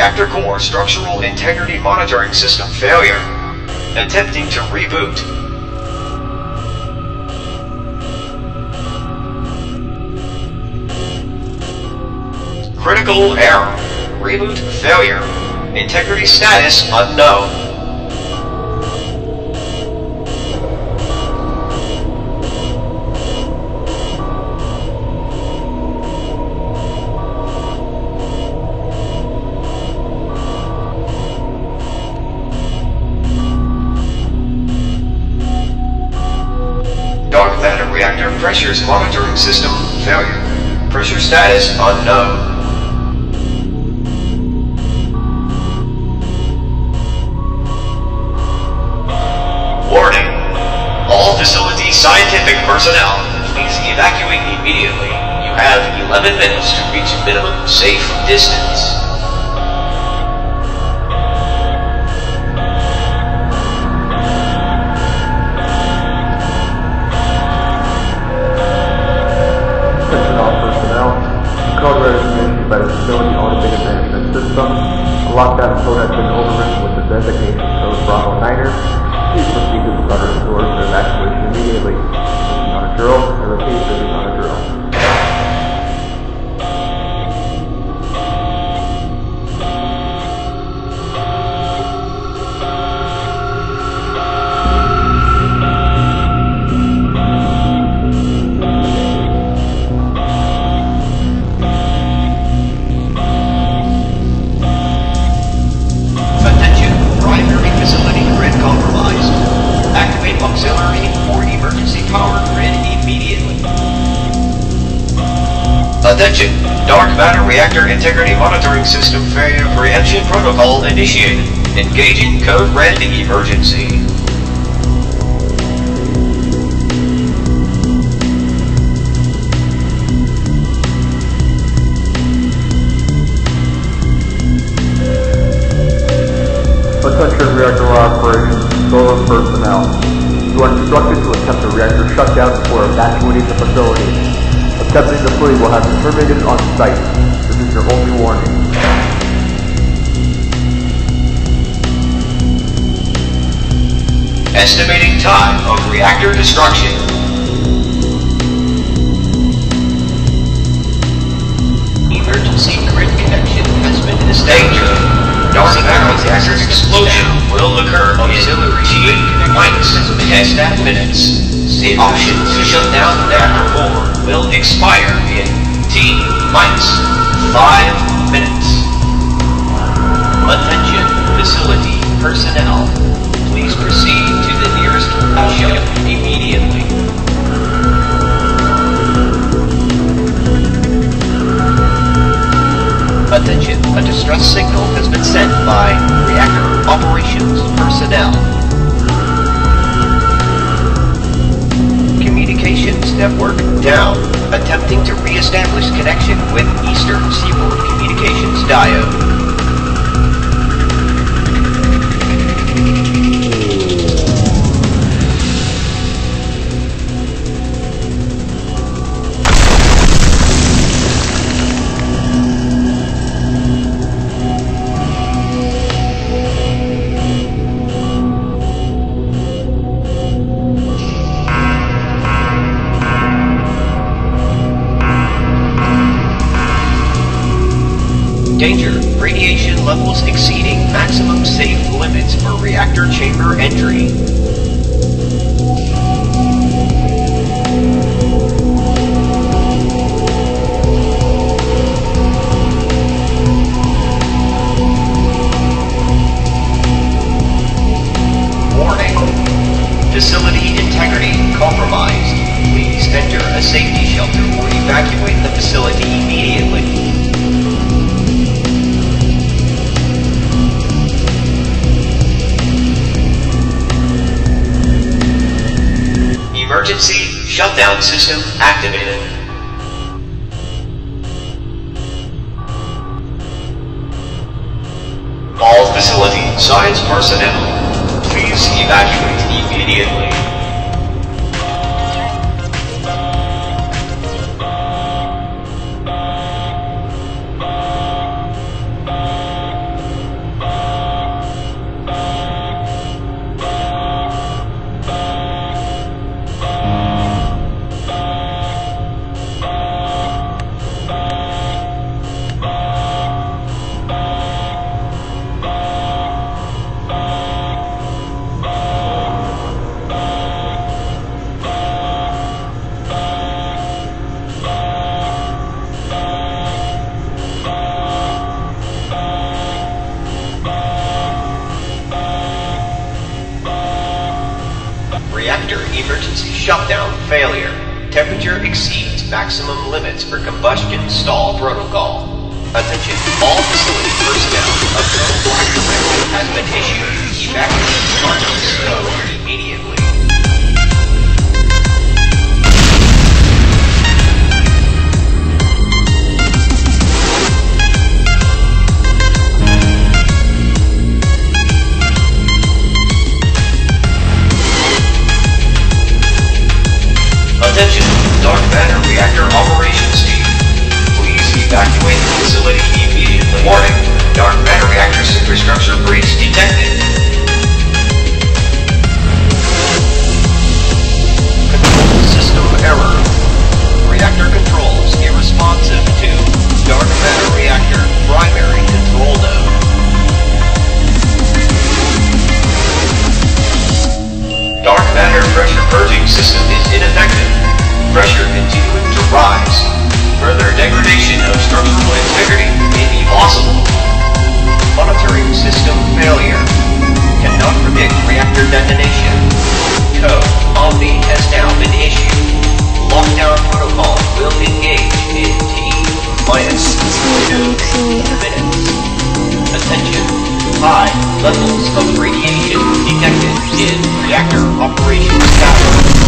reactor core structural integrity monitoring system failure. Attempting to reboot. Critical error. Reboot failure. Integrity status unknown. Dark matter reactor pressures monitoring system failure. Pressure status unknown. Warning. All facility scientific personnel, please evacuate immediately. You have 11 minutes to reach a minimum safe distance. Is issued by the Management System. A lockdown code has been overwritten with the designation code Bravo Niner. Please proceed to the the doors for evacuation immediately. This is not a drill. I repeat, Activate for emergency power grid immediately. Attention, dark matter reactor integrity monitoring system failure preemption protocol initiated. Engaging code red emergency. Evacuating the facility. Attempting the flee will have you terminated on site. This is your only warning. Estimating time of reactor destruction. Emergency grid connection has been established. Dark matter reactor explosion will occur in T minus 10 minutes. The option to shut down reactor core will expire in T minus 5 minutes. Attention, facility personnel. Please proceed to the nearest ship immediately. Chamber entry. Warning. Facility integrity compromised. Please enter a safety shelter or evacuate the facility immediately. Shutdown system activated. All facility science personnel, please evacuate immediately. Failure. Temperature exceeds maximum limits for combustion stall protocol. Attention, all facility personnel. A code has been issued. Evacuate cargo superstructure breach detected. Control system error. Reactor controls irresponsive to dark matter reactor primary control node. Dark matter pressure purging system is ineffective. Pressure continuing to rise. Further degradation of structural integrity may be possible. Monitoring system failure. Cannot predict reactor detonation. Code Omni has now been issued. Lockdown protocol will engage in T minus two minutes. Attention. High levels of radiation detected in reactor operations tower.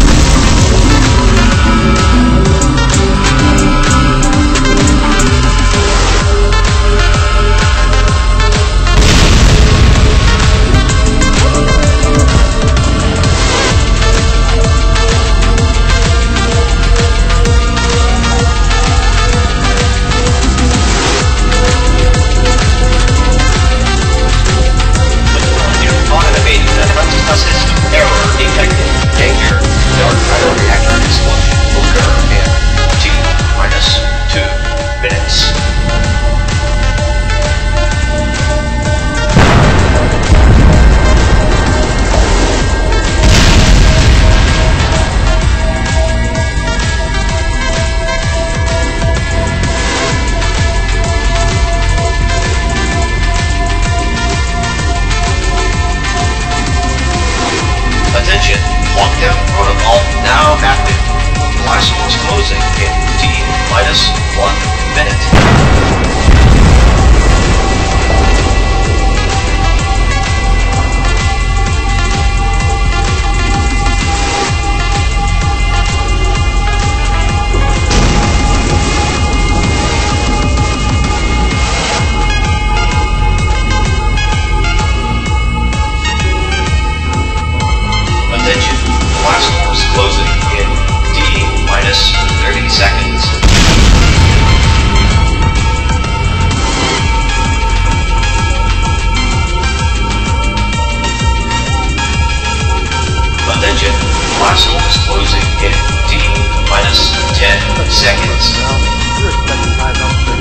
capsule is closing in D minus 10 seconds.